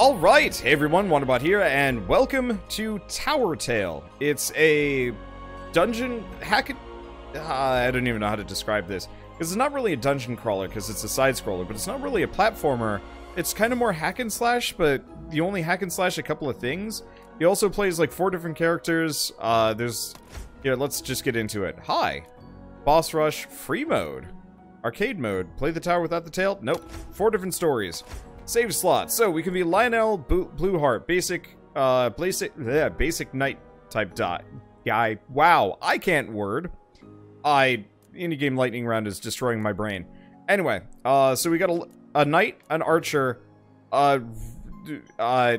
Alright, hey everyone, Wanderbot here, and welcome to Towertale. It's a dungeon hack... Uh, I don't even know how to describe this. Because it's not really a dungeon crawler, because it's a side-scroller, but it's not really a platformer. It's kind of more hack and slash, but you only hack and slash a couple of things. He also plays like four different characters. Uh, there's... Here, let's just get into it. Hi. Boss Rush, free mode. Arcade mode, play the tower without the tail? Nope. Four different stories. Save slot. So we can be Lionel Blueheart, basic, uh, basic, yeah, basic knight type dot guy. Wow, I can't word. I indie game lightning round is destroying my brain. Anyway, uh, so we got a, a knight, an archer, uh, uh,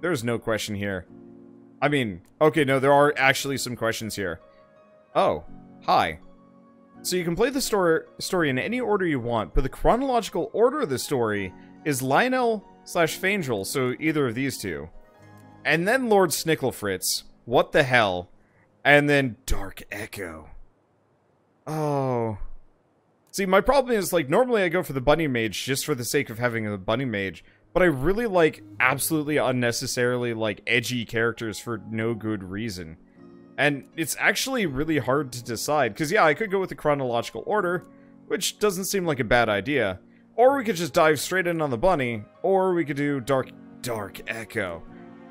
there's no question here. I mean, okay, no, there are actually some questions here. Oh, hi. So you can play the story story in any order you want, but the chronological order of the story is Lionel slash Faindrel, so either of these two. And then Lord Snicklefritz. What the hell? And then Dark Echo. Oh. See, my problem is, like, normally I go for the Bunny Mage just for the sake of having a Bunny Mage, but I really like absolutely unnecessarily, like, edgy characters for no good reason. And it's actually really hard to decide, because yeah, I could go with the chronological order, which doesn't seem like a bad idea. Or we could just dive straight in on the bunny, or we could do Dark Dark Echo.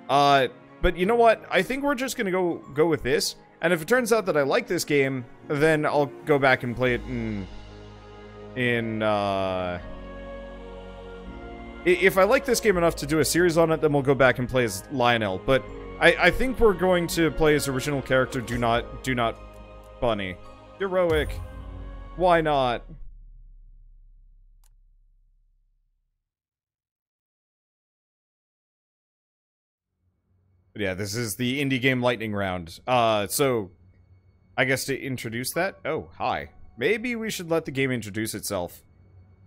Uh, but you know what? I think we're just gonna go go with this. And if it turns out that I like this game, then I'll go back and play it in in uh if I like this game enough to do a series on it, then we'll go back and play as Lionel. But I, I think we're going to play as original character. Do not, do not, bunny. Heroic. Why not? Yeah, this is the indie game lightning round. Uh, so I guess to introduce that. Oh, hi. Maybe we should let the game introduce itself.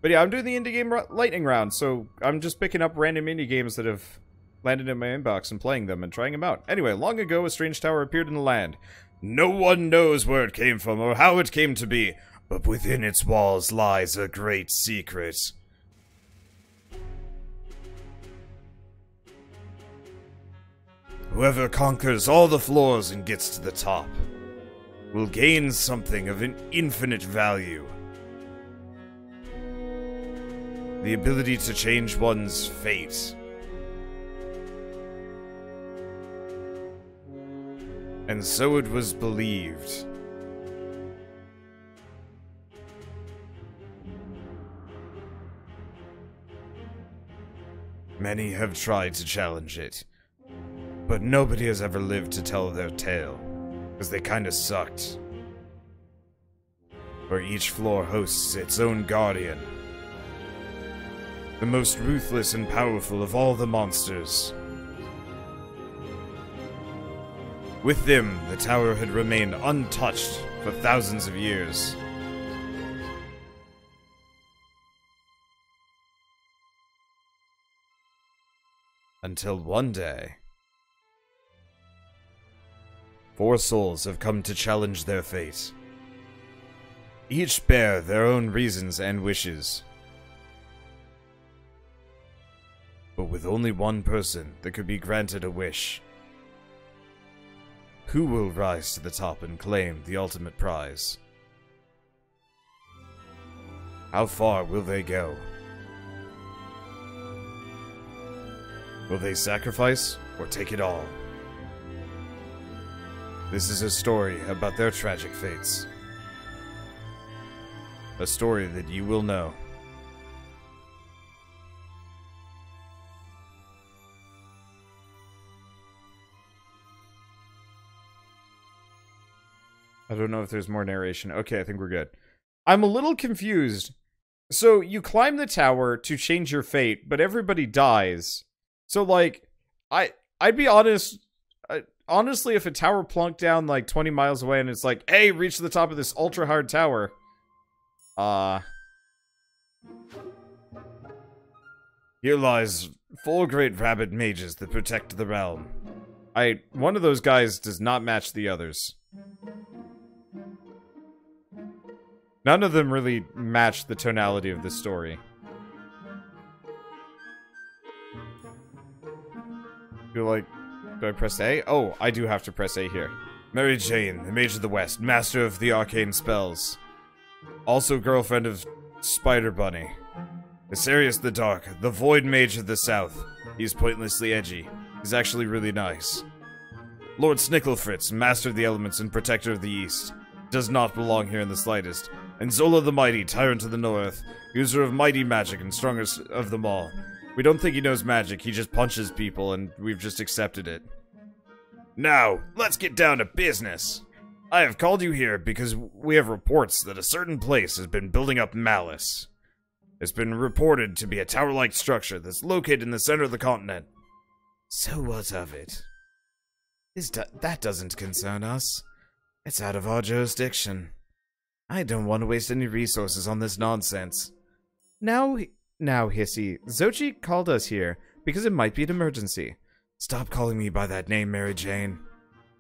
But yeah, I'm doing the indie game lightning round, so I'm just picking up random indie games that have landed in my inbox and playing them and trying them out. Anyway, long ago, a strange tower appeared in the land. No one knows where it came from or how it came to be, but within its walls lies a great secret. Whoever conquers all the floors and gets to the top will gain something of an infinite value. The ability to change one's fate. And so it was believed. Many have tried to challenge it, but nobody has ever lived to tell their tale, because they kinda sucked. Where each floor hosts its own guardian, the most ruthless and powerful of all the monsters. With them, the tower had remained untouched for thousands of years. Until one day, four souls have come to challenge their fate. Each bear their own reasons and wishes. But with only one person that could be granted a wish. Who will rise to the top and claim the ultimate prize? How far will they go? Will they sacrifice or take it all? This is a story about their tragic fates. A story that you will know. I don't know if there's more narration. Okay, I think we're good. I'm a little confused. So you climb the tower to change your fate, but everybody dies. So like, I I'd be honest. Honestly, if a tower plunked down like 20 miles away and it's like, hey, reach the top of this ultra hard tower. Uh. Here lies four great rabbit mages that protect the realm. I one of those guys does not match the others. None of them really match the tonality of the story. You're like, do I press A? Oh, I do have to press A here. Mary Jane, the Mage of the West, master of the arcane spells. Also girlfriend of Spider Bunny. Asarius the Dark, the Void Mage of the South. He's pointlessly edgy. He's actually really nice. Lord Snicklefritz, master of the elements and protector of the East. Does not belong here in the slightest. And Zola the Mighty, tyrant of the North, user of mighty magic and strongest of them all. We don't think he knows magic, he just punches people, and we've just accepted it. Now, let's get down to business. I have called you here because we have reports that a certain place has been building up malice. It's been reported to be a tower-like structure that's located in the center of the continent. So what of it? This do that doesn't concern us. It's out of our jurisdiction. I don't want to waste any resources on this nonsense. Now, now, Hissy, Xochi called us here because it might be an emergency. Stop calling me by that name, Mary Jane.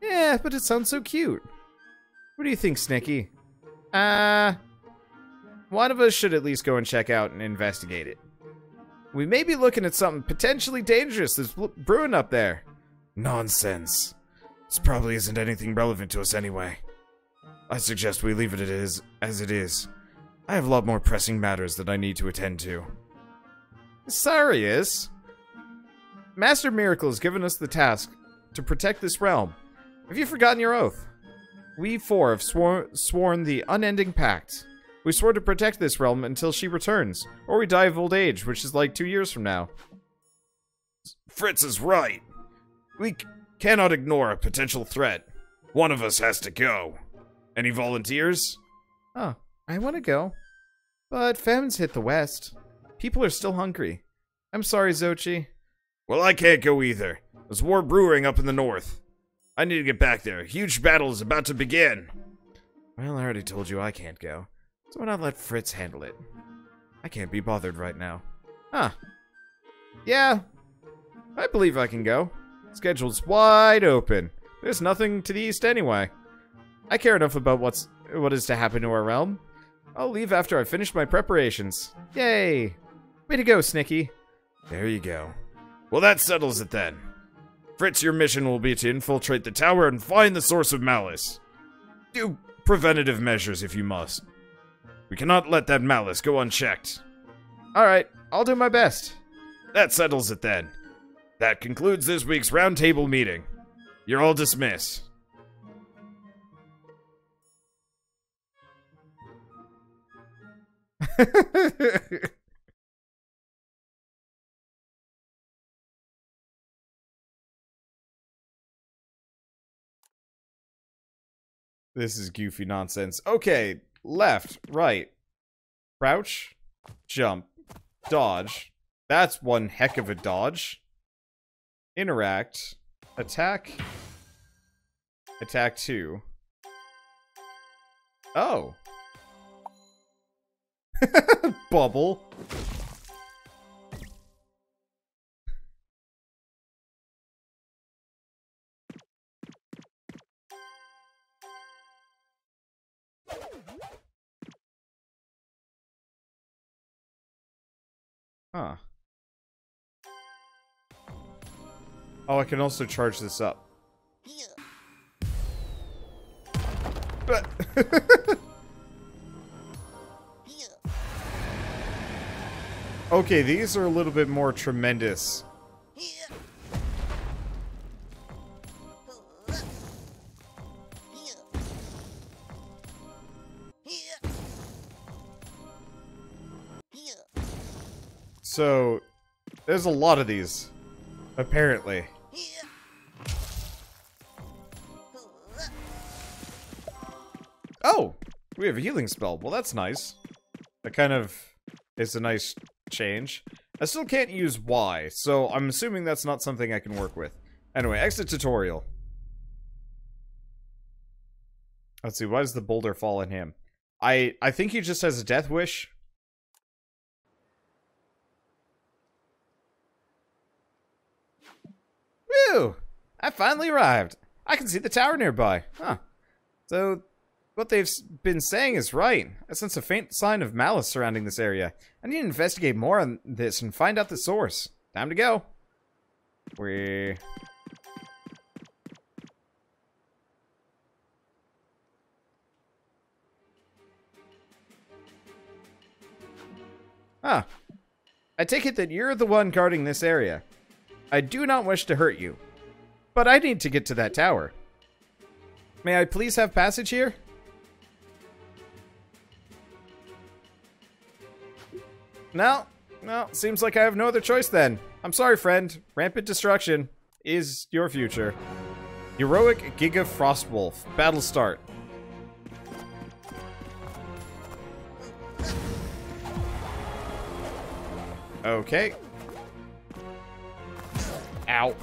Yeah, but it sounds so cute. What do you think, Snicky? Uh, one of us should at least go and check out and investigate it. We may be looking at something potentially dangerous that's brewing up there. Nonsense. This probably isn't anything relevant to us anyway. I suggest we leave it as, as it is. I have a lot more pressing matters that I need to attend to. Sarius? Master Miracle has given us the task to protect this realm. Have you forgotten your oath? We four have swor sworn the unending pact. We swore to protect this realm until she returns, or we die of old age, which is like two years from now. Fritz is right. We cannot ignore a potential threat. One of us has to go. Any volunteers? Oh, I want to go. But famine's hit the west. People are still hungry. I'm sorry, Xochi. Well, I can't go either. There's war brewing up in the north. I need to get back there. A huge battle is about to begin. Well, I already told you I can't go. So why not let Fritz handle it? I can't be bothered right now. Huh. Yeah. I believe I can go. Schedule's wide open. There's nothing to the east anyway. I care enough about what's what is to happen to our realm. I'll leave after I finish my preparations. Yay! Way to go, Snicky. There you go. Well, that settles it then. Fritz, your mission will be to infiltrate the tower and find the source of malice. Do preventative measures if you must. We cannot let that malice go unchecked. Alright, I'll do my best. That settles it then. That concludes this week's roundtable meeting. You're all dismissed. this is goofy nonsense. Okay, left, right, crouch, jump, dodge. That's one heck of a dodge. Interact, attack, attack two. Oh. Bubble. Huh. Oh, I can also charge this up. okay, these are a little bit more tremendous. So, there's a lot of these, apparently. Oh! We have a healing spell. Well, that's nice. That kind of is a nice change. I still can't use Y, so I'm assuming that's not something I can work with. Anyway, exit tutorial. Let's see, why does the boulder fall on him? I, I think he just has a death wish. Whew! I finally arrived. I can see the tower nearby. Huh. So, what they've been saying is right. I sense a faint sign of malice surrounding this area. I need to investigate more on this and find out the source. Time to go. We... Ah. I take it that you're the one guarding this area. I do not wish to hurt you, but I need to get to that tower. May I please have passage here? No, no, seems like I have no other choice then. I'm sorry, friend. Rampant destruction is your future. Heroic Giga Frostwolf. Battle start. Okay. Ow.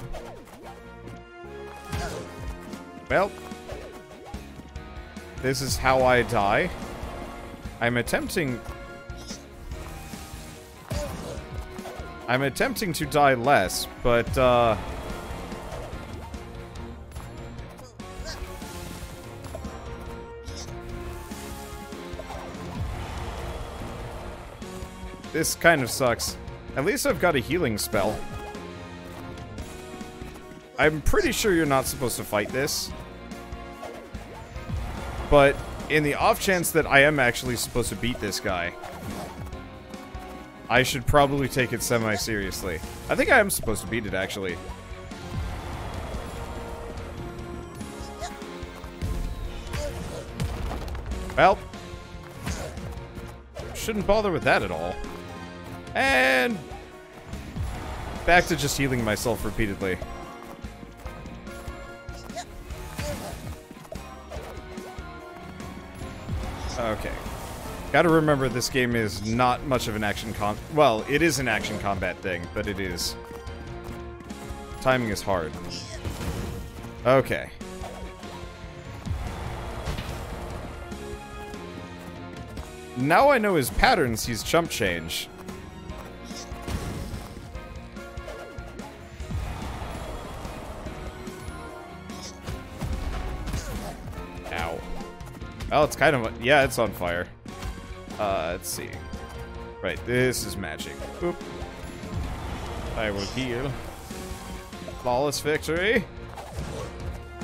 Well. This is how I die. I'm attempting... I'm attempting to die less, but, uh... This kind of sucks. At least I've got a healing spell. I'm pretty sure you're not supposed to fight this. But in the off chance that I am actually supposed to beat this guy, I should probably take it semi-seriously. I think I am supposed to beat it, actually. Well, shouldn't bother with that at all. And back to just healing myself repeatedly. Gotta remember this game is not much of an action com- Well, it is an action combat thing, but it is... Timing is hard. Okay. Now I know his patterns, he's chump change. Ow. Oh, it's kind of... Yeah, it's on fire. Uh, let's see. Right, this is magic. I will heal. Flawless victory.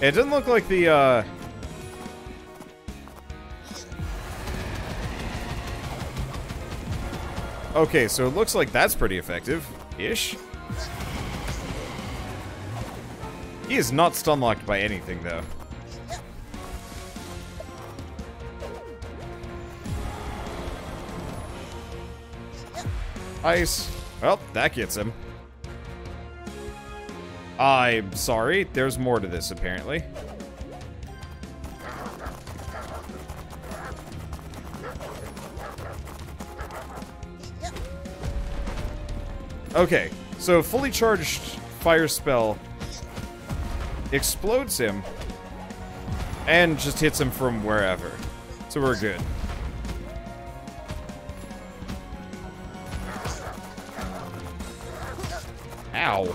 It doesn't look like the, uh... Okay, so it looks like that's pretty effective-ish. He is not stun locked by anything, though. Ice. Well, that gets him. I'm sorry. There's more to this, apparently. Okay, so fully charged fire spell explodes him and just hits him from wherever. So we're good. Ow.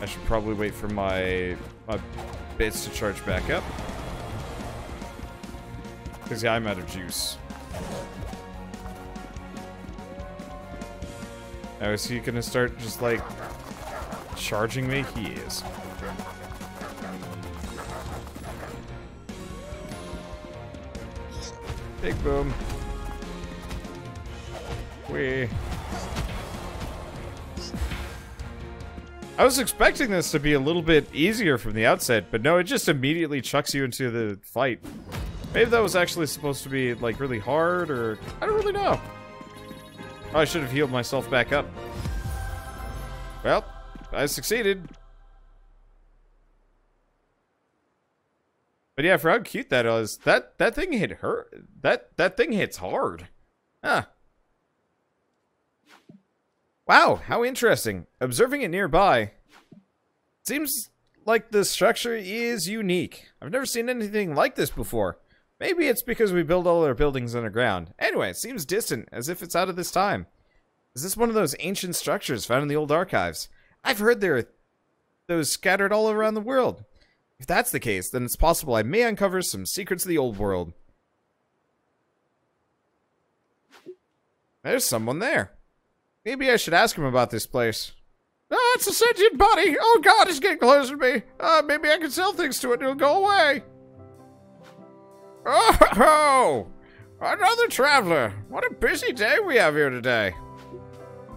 I should probably wait for my, my bits to charge back up. Because, yeah, I'm out of juice. Now, is he gonna start just, like, charging me? He is. Big boom. We. I was expecting this to be a little bit easier from the outset, but no, it just immediately chucks you into the fight. Maybe that was actually supposed to be, like, really hard, or... I don't really know. Oh, I should have healed myself back up. Well, I succeeded. But yeah, for how cute that was, that that thing hit her. That that thing hits hard. Huh. Wow, how interesting. Observing it nearby, seems like the structure is unique. I've never seen anything like this before. Maybe it's because we build all our buildings underground. Anyway, it seems distant, as if it's out of this time. Is this one of those ancient structures found in the old archives? I've heard there are those scattered all around the world. If that's the case, then it's possible I may uncover some secrets of the old world. There's someone there. Maybe I should ask him about this place. Oh, it's a sentient body. Oh god, it's getting closer to me. Uh, maybe I can sell things to it and it'll go away. Oh, ho! another traveler. What a busy day we have here today.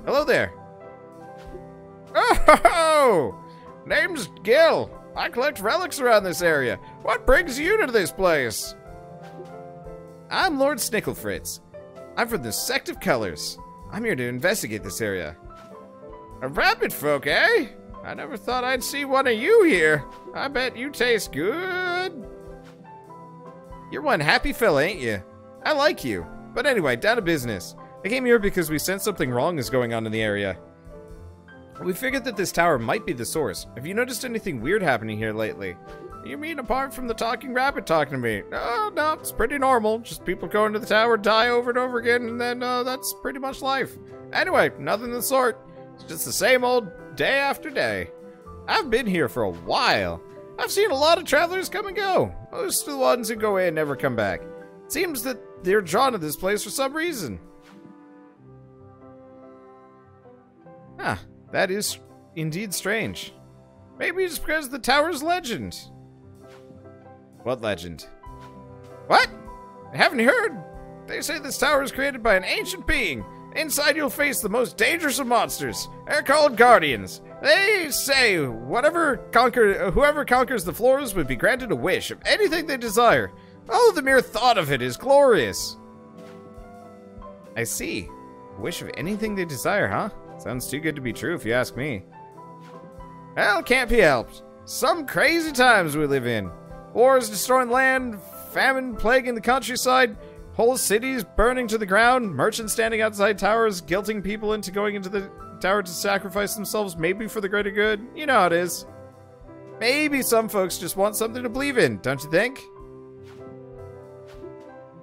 Hello there. Oh, -ho name's Gil. I collect relics around this area. What brings you to this place? I'm Lord Snicklefritz. I'm from the Sect of Colors. I'm here to investigate this area. A rabbit folk, eh? I never thought I'd see one of you here. I bet you taste good. You're one happy fella, ain't you? I like you. But anyway, down to business. I came here because we sensed something wrong is going on in the area. We figured that this tower might be the source. Have you noticed anything weird happening here lately? You mean apart from the talking rabbit talking to me? No, no, it's pretty normal. Just people go into the tower, die over and over again, and then uh, that's pretty much life. Anyway, nothing of the sort. It's just the same old day after day. I've been here for a while. I've seen a lot of travelers come and go. Most of the ones who go in never come back. It seems that they're drawn to this place for some reason. Ah, that is indeed strange. Maybe it's because the tower's legend. What legend? What? I haven't heard. They say this tower is created by an ancient being Inside you'll face the most dangerous of monsters. They're called Guardians. They say whatever conquer whoever conquers the floors would be granted a wish of anything they desire. Oh, the mere thought of it is glorious. I see. Wish of anything they desire, huh? Sounds too good to be true if you ask me. Well, can't be helped. Some crazy times we live in. Wars destroying land, famine plaguing the countryside, Whole cities burning to the ground, merchants standing outside towers, guilting people into going into the tower to sacrifice themselves, maybe for the greater good. You know how it is. Maybe some folks just want something to believe in, don't you think?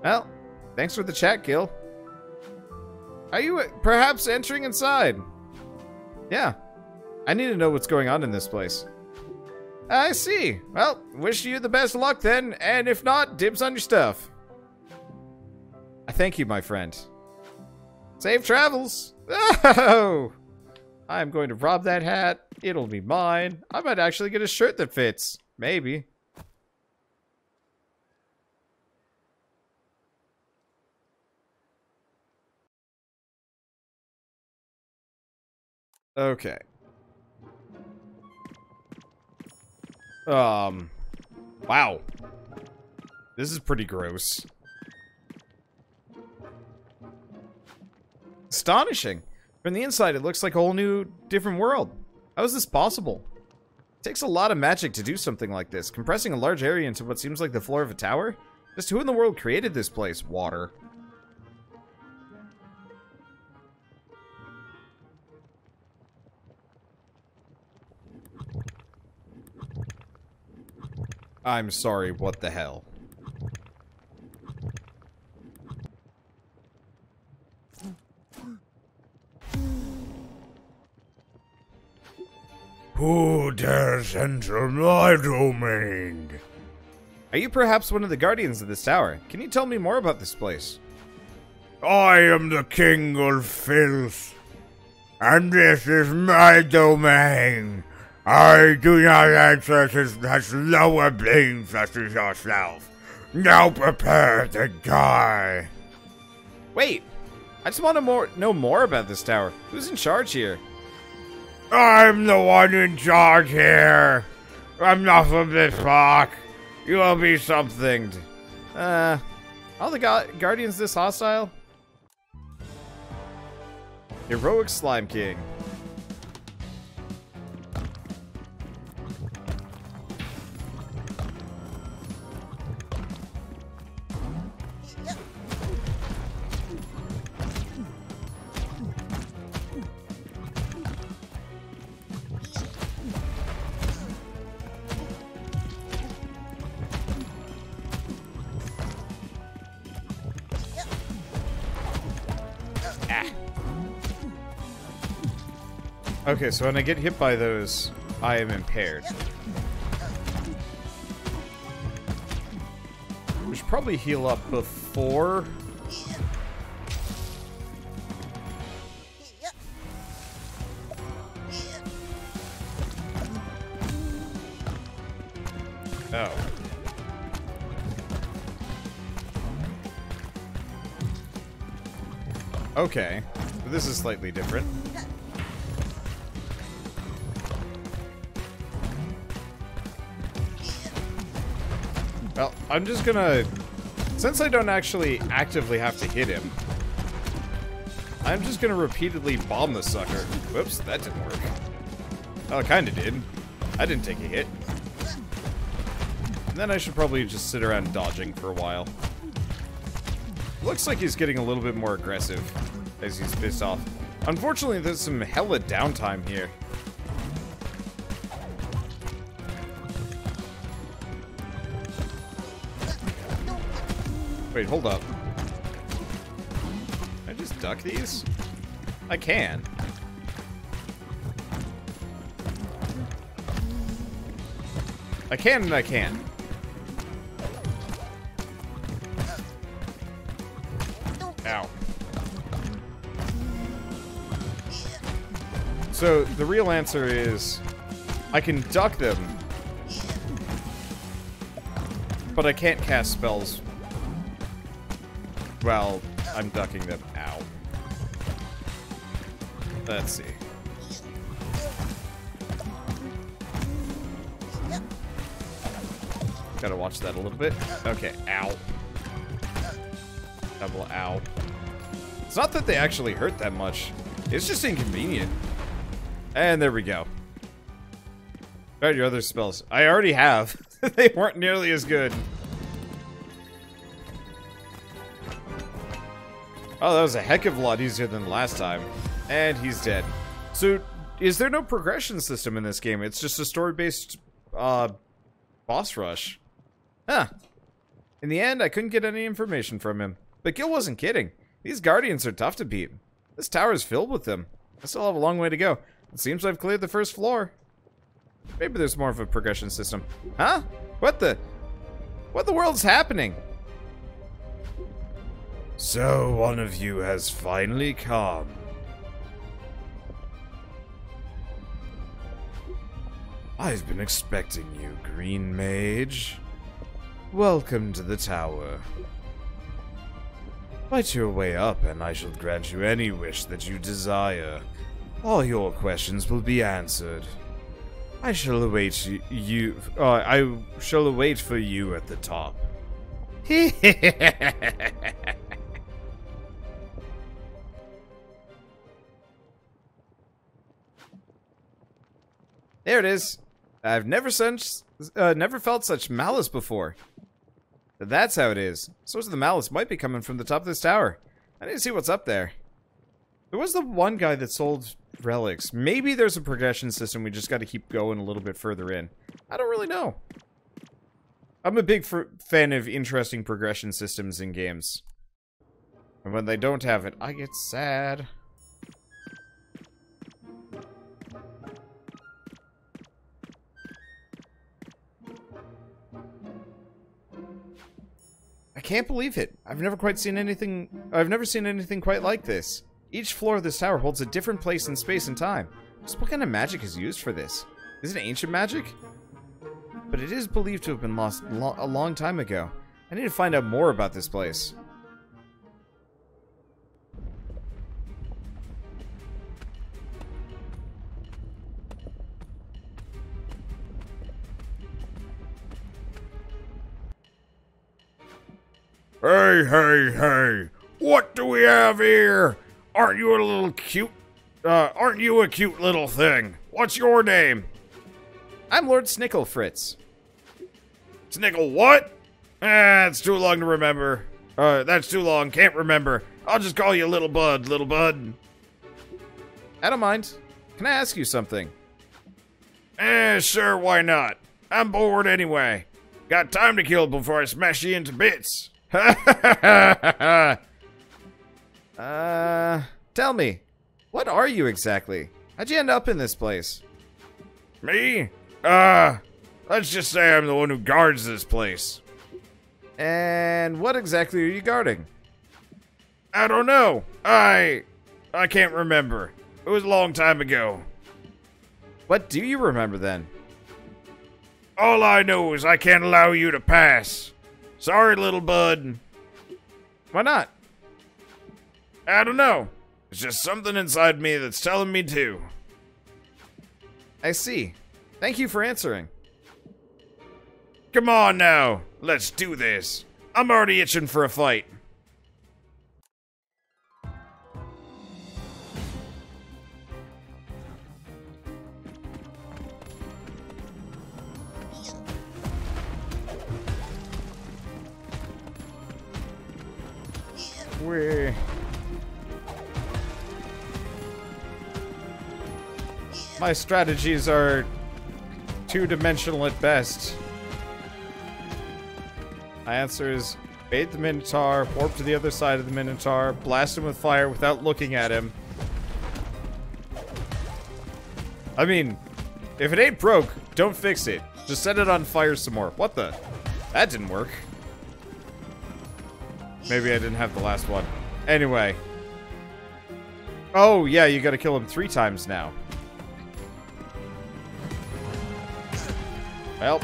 Well, thanks for the chat, Gil. Are you perhaps entering inside? Yeah. I need to know what's going on in this place. I see. Well, wish you the best luck then, and if not, dibs on your stuff. I thank you, my friend. Safe travels! Oh! I'm going to rob that hat. It'll be mine. I might actually get a shirt that fits. Maybe. Okay. Um. Wow. This is pretty gross. Astonishing. From the inside, it looks like a whole new, different world. How is this possible? It takes a lot of magic to do something like this, compressing a large area into what seems like the floor of a tower? Just who in the world created this place? Water. I'm sorry, what the hell? Who dares enter my domain? Are you perhaps one of the guardians of this tower? Can you tell me more about this place? I am the king of filth, and this is my domain. I do not answer to such lower beings such as yourself. Now prepare to die. Wait, I just want to more know more about this tower. Who's in charge here? I'm the one in charge here. I'm not from this park. You will be something. Uh, all the gu guardians this hostile? Heroic Slime King. Okay, so when I get hit by those, I am impaired. We should probably heal up before... Oh. Okay. But this is slightly different. I'm just gonna... Since I don't actually actively have to hit him, I'm just gonna repeatedly bomb the sucker. Whoops, that didn't work. Oh, it kinda did. I didn't take a hit. And then I should probably just sit around dodging for a while. Looks like he's getting a little bit more aggressive as he's pissed off. Unfortunately, there's some hella downtime here. Wait, hold up. Can I just duck these? I can. I can and I can. Ow. So, the real answer is... I can duck them. But I can't cast spells well, I'm ducking them. Ow. Let's see. Gotta watch that a little bit. Okay, ow. Double ow. It's not that they actually hurt that much. It's just inconvenient. And there we go. Alright, your other spells. I already have. they weren't nearly as good. Oh, that was a heck of a lot easier than last time. And he's dead. So, is there no progression system in this game? It's just a story-based, uh, boss rush. Huh. In the end, I couldn't get any information from him. But Gil wasn't kidding. These Guardians are tough to beat. This tower is filled with them. I still have a long way to go. It seems I've cleared the first floor. Maybe there's more of a progression system. Huh? What the... What the world's happening? So one of you has finally come. I've been expecting you, Green Mage. Welcome to the tower. Fight your way up, and I shall grant you any wish that you desire. All your questions will be answered. I shall await you. Uh, I shall await for you at the top. There it is. I've never such, uh, never felt such malice before. That's how it is. Source of the malice might be coming from the top of this tower. I need to see what's up there. There was the one guy that sold relics. Maybe there's a progression system. We just got to keep going a little bit further in. I don't really know. I'm a big fan of interesting progression systems in games. And when they don't have it, I get sad. Can't believe it. I've never quite seen anything... I've never seen anything quite like this. Each floor of this tower holds a different place in space and time. Just what kind of magic is used for this? Is it ancient magic? But it is believed to have been lost lo a long time ago. I need to find out more about this place. Hey, hey, hey. What do we have here? Aren't you a little cute? Uh, aren't you a cute little thing? What's your name? I'm Lord Snicklefritz. Snickle what? Ah, it's too long to remember. Uh, that's too long. Can't remember. I'll just call you Little Bud, Little Bud. I don't mind. Can I ask you something? Eh, sure, why not? I'm bored anyway. Got time to kill before I smash you into bits. uh, tell me, what are you exactly? How'd you end up in this place? Me? Uh, let's just say I'm the one who guards this place. And what exactly are you guarding? I don't know. I... I can't remember. It was a long time ago. What do you remember then? All I know is I can't allow you to pass. Sorry, little bud. Why not? I don't know. It's just something inside me that's telling me to. I see. Thank you for answering. Come on now. Let's do this. I'm already itching for a fight. We My strategies are two-dimensional at best. My answer is bait the Minotaur, warp to the other side of the Minotaur, blast him with fire without looking at him. I mean, if it ain't broke, don't fix it. Just set it on fire some more. What the? That didn't work. Maybe I didn't have the last one. Anyway. Oh, yeah, you gotta kill him three times now. Well.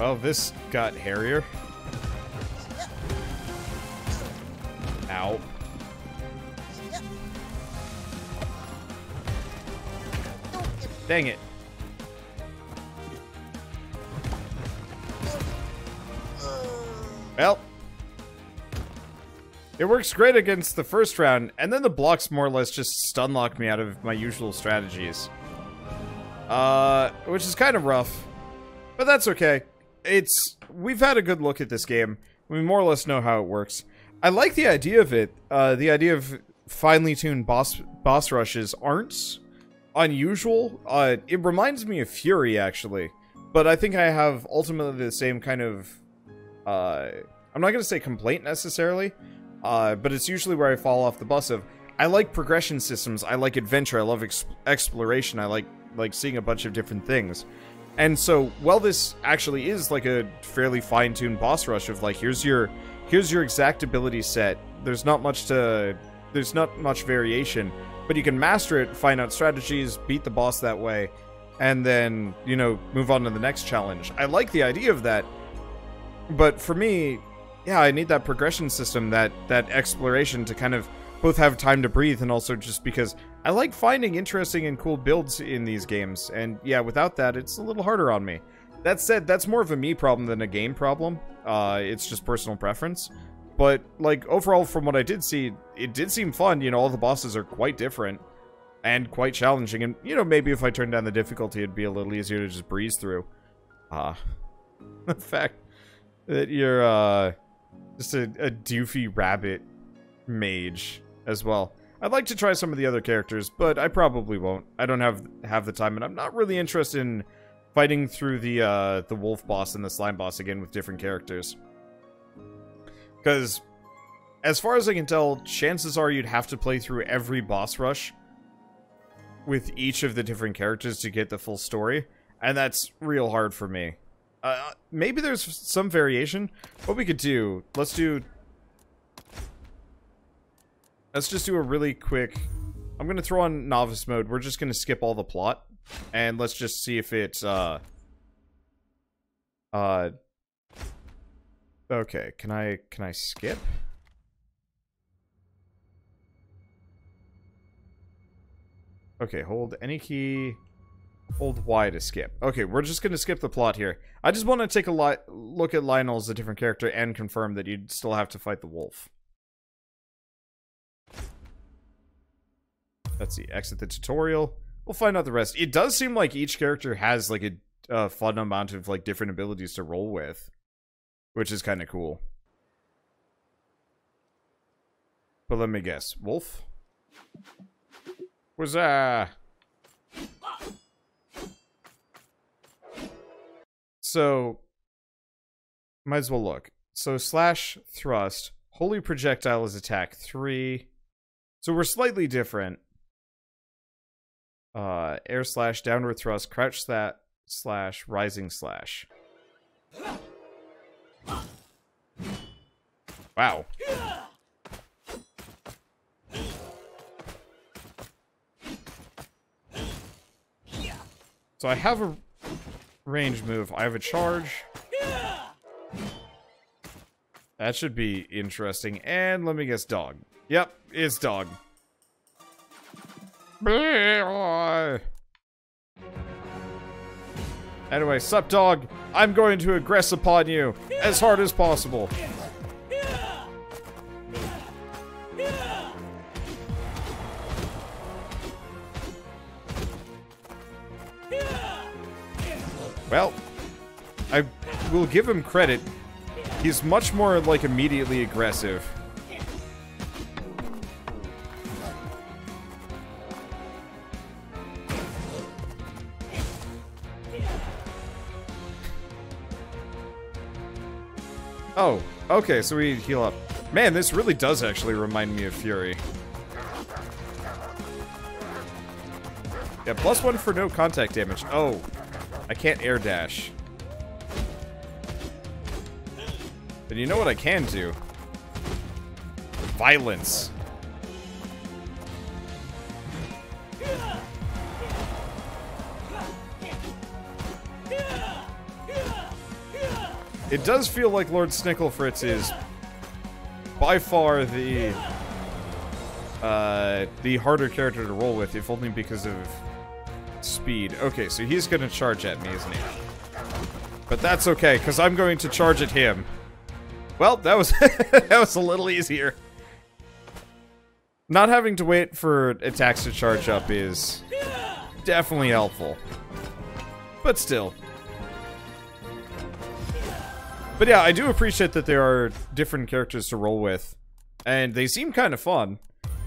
Well, this got hairier. Ow. Dang it. Well. It works great against the first round, and then the blocks more or less just stun lock me out of my usual strategies. Uh, which is kind of rough. But that's okay. It's... We've had a good look at this game. We more or less know how it works. I like the idea of it. Uh, the idea of finely tuned boss boss rushes aren't unusual. Uh, it reminds me of Furi, actually. But I think I have ultimately the same kind of... Uh, I'm not going to say complaint, necessarily. Uh, but it's usually where I fall off the bus of... I like progression systems. I like adventure. I love ex exploration. I like like seeing a bunch of different things. And so, while this actually is like a fairly fine-tuned boss rush of like, here's your, here's your exact ability set. There's not much to, there's not much variation, but you can master it, find out strategies, beat the boss that way, and then you know move on to the next challenge. I like the idea of that, but for me, yeah, I need that progression system, that that exploration to kind of both have time to breathe and also just because I like finding interesting and cool builds in these games, and yeah, without that, it's a little harder on me. That said, that's more of a me problem than a game problem. Uh, it's just personal preference. But, like, overall, from what I did see, it did seem fun. You know, all the bosses are quite different and quite challenging. And, you know, maybe if I turned down the difficulty, it'd be a little easier to just breeze through. Uh, the fact that you're, uh, just a, a doofy rabbit mage as well. I'd like to try some of the other characters, but I probably won't. I don't have have the time, and I'm not really interested in fighting through the uh, the wolf boss and the slime boss again with different characters. Because, as far as I can tell, chances are you'd have to play through every boss rush with each of the different characters to get the full story, and that's real hard for me. Uh, maybe there's some variation. What we could do, let's do Let's just do a really quick... I'm going to throw on novice mode. We're just going to skip all the plot. And let's just see if it, uh... Uh... Okay, can I, can I skip? Okay, hold any key, hold Y to skip. Okay, we're just going to skip the plot here. I just want to take a look at Lionel as a different character and confirm that you'd still have to fight the wolf. Let's see, exit the tutorial. We'll find out the rest. It does seem like each character has like a uh, fun amount of like different abilities to roll with, which is kind of cool. But let me guess, Wolf? Was that? So might as well look. So slash thrust, holy projectile is attack three. So we're slightly different. Uh air slash, downward thrust, crouch that slash, rising slash. Wow. So I have a range move. I have a charge. That should be interesting. And let me guess, dog. Yep, it's dog. Anyway, sup dog, I'm going to aggress upon you as hard as possible. Well, I will give him credit. He's much more, like, immediately aggressive. Oh, okay, so we heal up. Man, this really does actually remind me of Furi. Yeah, plus one for no contact damage. Oh, I can't air dash. Then you know what I can do? Violence. It does feel like Lord Snicklefritz is by far the uh, the harder character to roll with, if only because of speed. Okay, so he's gonna charge at me, isn't he? But that's okay, because I'm going to charge at him. Well, that was that was a little easier. Not having to wait for attacks to charge up is definitely helpful. But still. But yeah, I do appreciate that there are different characters to roll with. And they seem kind of fun.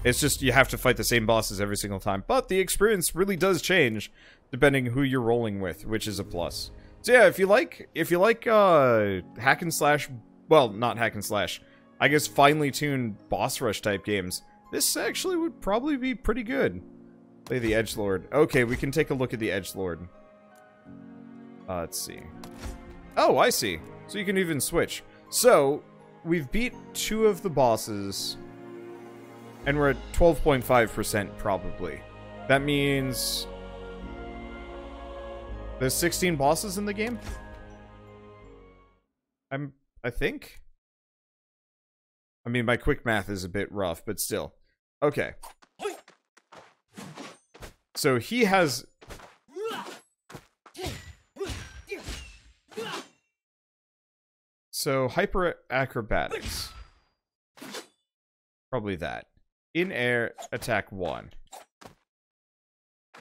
It's just you have to fight the same bosses every single time. But the experience really does change depending who you're rolling with, which is a plus. So yeah, if you like if you like uh hack and slash well, not hack and slash. I guess finely tuned boss rush type games. This actually would probably be pretty good. Play the Edge Lord. Okay, we can take a look at the Edge Lord. Uh, let's see. Oh, I see. So you can even switch. So, we've beat two of the bosses, and we're at 12.5% probably. That means... There's 16 bosses in the game? I'm... I think? I mean, my quick math is a bit rough, but still. Okay. So he has So, hyper acrobatics. Probably that. In air, attack one.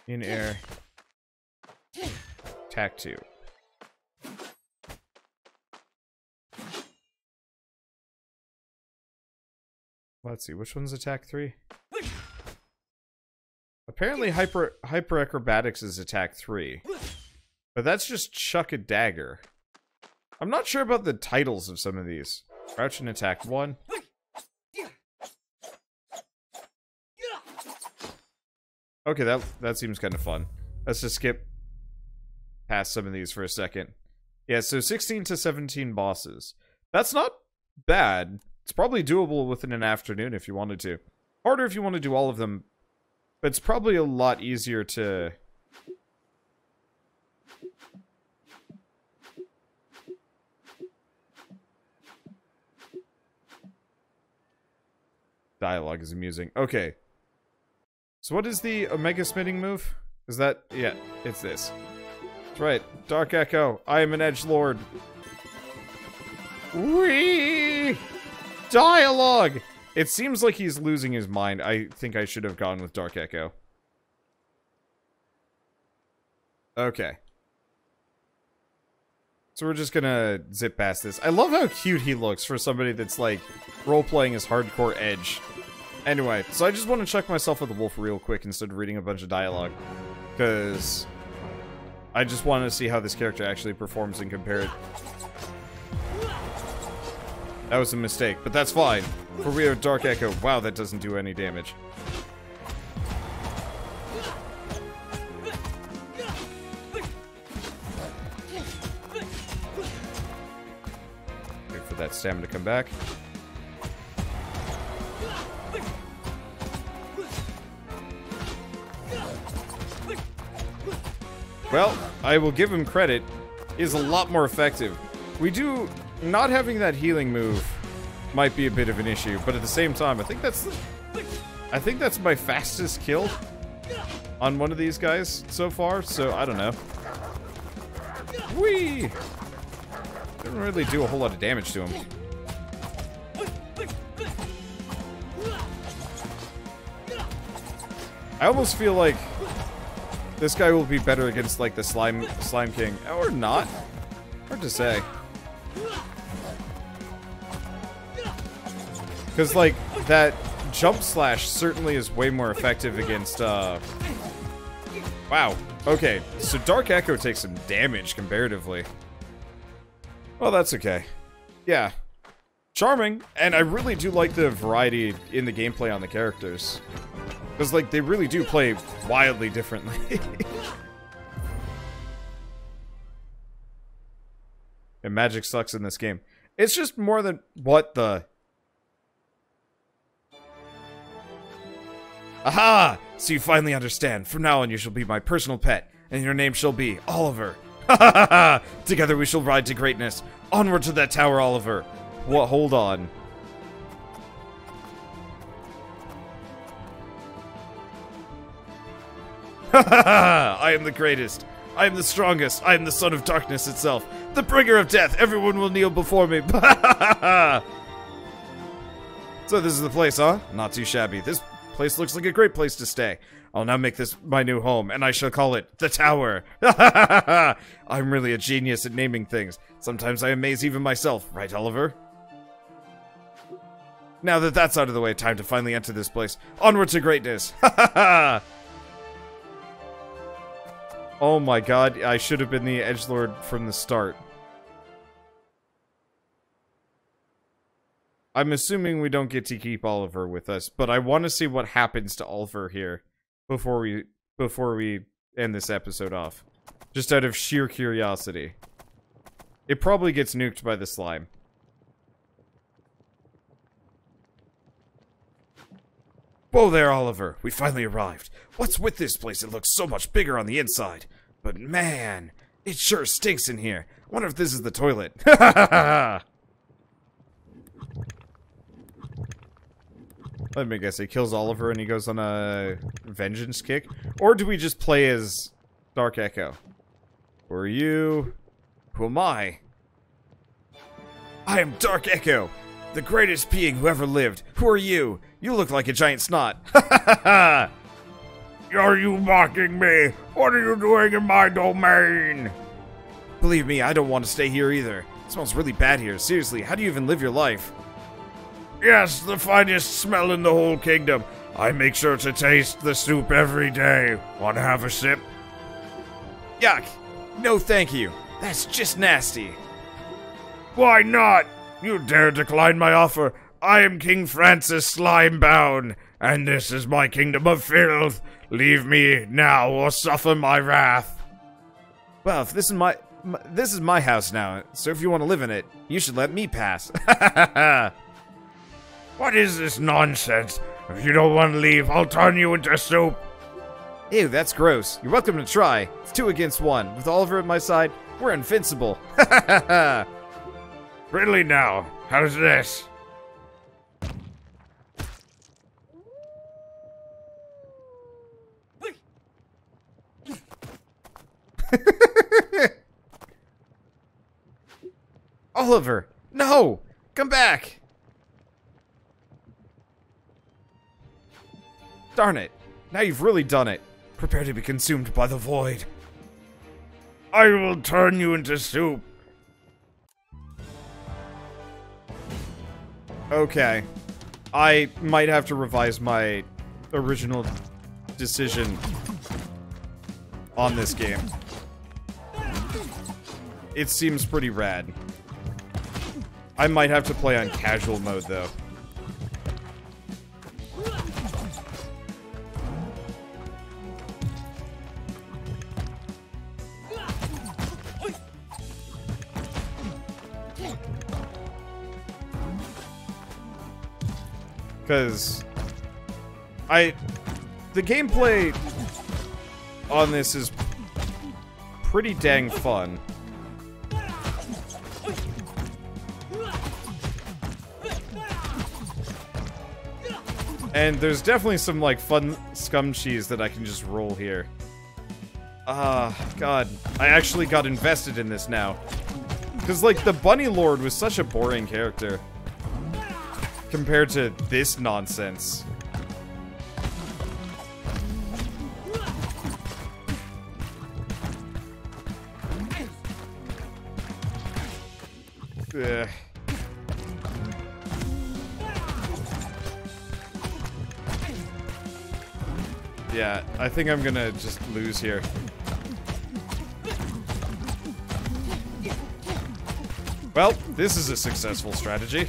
In air, attack two. Let's see, which one's attack three? Apparently hyper hyper acrobatics is attack three. But that's just chuck a dagger. I'm not sure about the titles of some of these. Crouch and attack one. Okay, that that seems kind of fun. Let's just skip past some of these for a second. Yeah, so 16 to 17 bosses. That's not bad. It's probably doable within an afternoon if you wanted to. Harder if you want to do all of them. But it's probably a lot easier to dialogue is amusing. Okay. So what is the Omega Smitting move? Is that... Yeah, it's this. That's right. Dark Echo. I am an Edge Lord. Wee! Dialogue! It seems like he's losing his mind. I think I should have gone with Dark Echo. Okay. So we're just gonna zip past this. I love how cute he looks for somebody that's like role-playing as hardcore Edge. Anyway, so I just want to check myself with the wolf real quick instead of reading a bunch of dialogue. Because I just want to see how this character actually performs and compare it. That was a mistake, but that's fine. For we have Dark Echo. Wow, that doesn't do any damage. That stamina to come back. Well, I will give him credit, is a lot more effective. We do, not having that healing move might be a bit of an issue, but at the same time, I think that's, I think that's my fastest kill on one of these guys so far, so I don't know. Whee! Didn't really do a whole lot of damage to him. I almost feel like this guy will be better against, like, the Slime Slime King. Or not. Hard to say. Because, like, that jump slash certainly is way more effective against, uh... Wow. Okay, so Dark Echo takes some damage comparatively. Well, that's okay. Yeah. Charming, and I really do like the variety in the gameplay on the characters. Because, like, they really do play wildly differently. and magic sucks in this game. It's just more than... What the... Aha! So you finally understand. From now on, you shall be my personal pet, and your name shall be Oliver. Together we shall ride to greatness. Onward to that tower, Oliver. What? Hold on. I am the greatest. I am the strongest. I am the son of darkness itself. The bringer of death. Everyone will kneel before me. so this is the place, huh? Not too shabby. This place looks like a great place to stay. I'll now make this my new home, and I shall call it the Tower. I'm really a genius at naming things. Sometimes I amaze even myself, right, Oliver? Now that that's out of the way, time to finally enter this place. Onward to greatness. Oh my god, I should have been the edge lord from the start. I'm assuming we don't get to keep Oliver with us, but I want to see what happens to Oliver here before we before we end this episode off. Just out of sheer curiosity. It probably gets nuked by the slime. Whoa there, Oliver. We finally arrived. What's with this place? It looks so much bigger on the inside. But man, it sure stinks in here. Wonder if this is the toilet. Let me guess, he kills Oliver and he goes on a vengeance kick? Or do we just play as Dark Echo? Who are you? Who am I? I am Dark Echo, the greatest being who ever lived. Who are you? You look like a giant snot. Ha ha ha! Are you mocking me? What are you doing in my domain? Believe me, I don't want to stay here either. It smells really bad here. Seriously, how do you even live your life? Yes, the finest smell in the whole kingdom. I make sure to taste the soup every day. Want to have a sip? Yuck! No thank you. That's just nasty. Why not? You dare decline my offer. I am King Francis Slimebound, and this is my kingdom of filth. Leave me now or suffer my wrath. Well, if this is my, my this is my house now, so if you want to live in it, you should let me pass. what is this nonsense? If you don't want to leave, I'll turn you into soup. Ew, that's gross. You're welcome to try. It's two against one. With Oliver at my side, we're invincible. really now? How's this? Oliver! No! Come back! Darn it. Now you've really done it. Prepare to be consumed by the void. I will turn you into soup. Okay. I might have to revise my original decision on this game. It seems pretty rad. I might have to play on casual mode, though. Because I the gameplay on this is pretty dang fun. And there's definitely some, like, fun scum cheese that I can just roll here. Ah, uh, God. I actually got invested in this now. Because, like, the Bunny Lord was such a boring character. Compared to this nonsense. Ugh. Yeah, I think I'm gonna just lose here. Well, this is a successful strategy.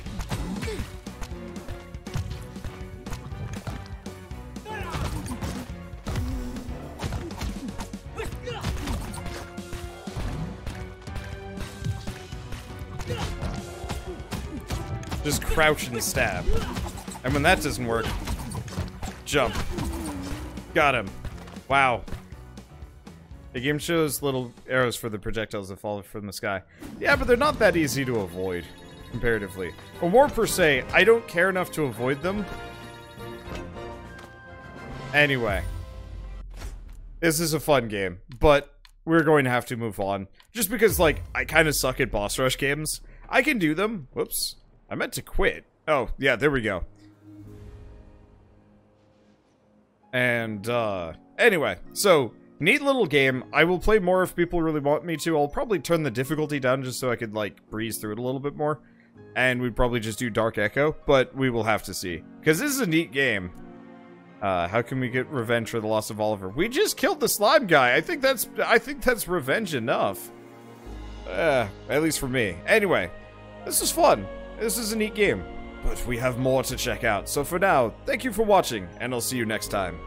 Just crouch and stab. And when that doesn't work, jump. Got him. Wow. The game shows little arrows for the projectiles that fall from the sky. Yeah, but they're not that easy to avoid, comparatively. Or more per se, I don't care enough to avoid them. Anyway. This is a fun game, but we're going to have to move on. Just because, like, I kind of suck at boss rush games. I can do them. Whoops. I meant to quit. Oh, yeah, there we go. And, uh, anyway, so, neat little game. I will play more if people really want me to. I'll probably turn the difficulty down just so I could, like, breeze through it a little bit more. And we'd probably just do Dark Echo, but we will have to see. Because this is a neat game. Uh, how can we get revenge for the loss of Oliver? We just killed the slime guy. I think that's, I think that's revenge enough. Uh, at least for me. Anyway, this is fun. This is a neat game, but we have more to check out. So for now, thank you for watching, and I'll see you next time.